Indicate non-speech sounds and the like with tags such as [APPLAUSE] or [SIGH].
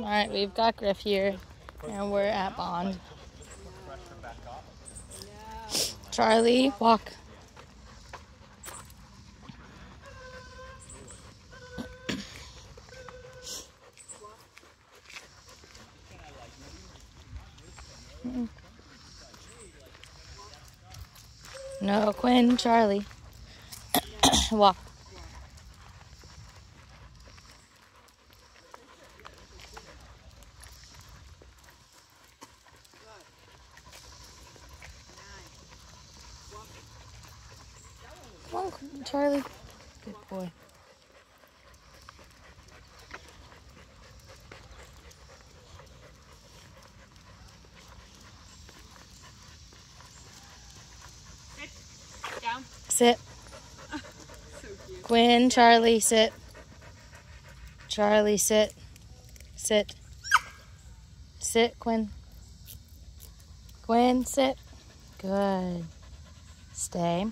All right, we've got Griff here, and we're at Bond. Charlie, walk. No, Quinn, Charlie. [COUGHS] walk. Come on, Charlie. Good boy. Sit. Down. Sit. So cute. Quinn, Charlie, sit. Charlie, sit. Sit. Sit, Quinn. Quinn, sit. Good. Stay.